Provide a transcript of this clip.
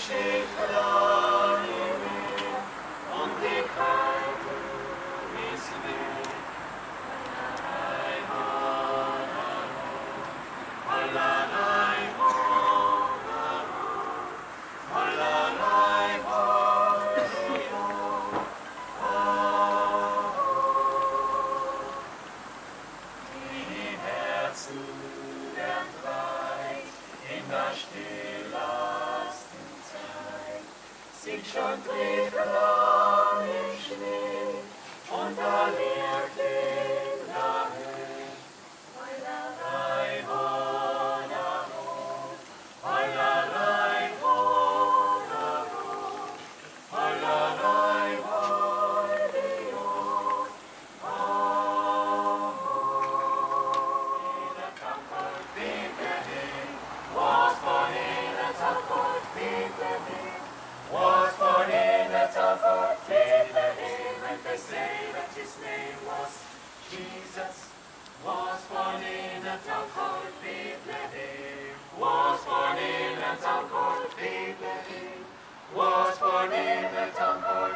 Shekhara. sich schon trägt ich Schnee und erlebt Was born in and Southport Bethlehem, was born in and Southport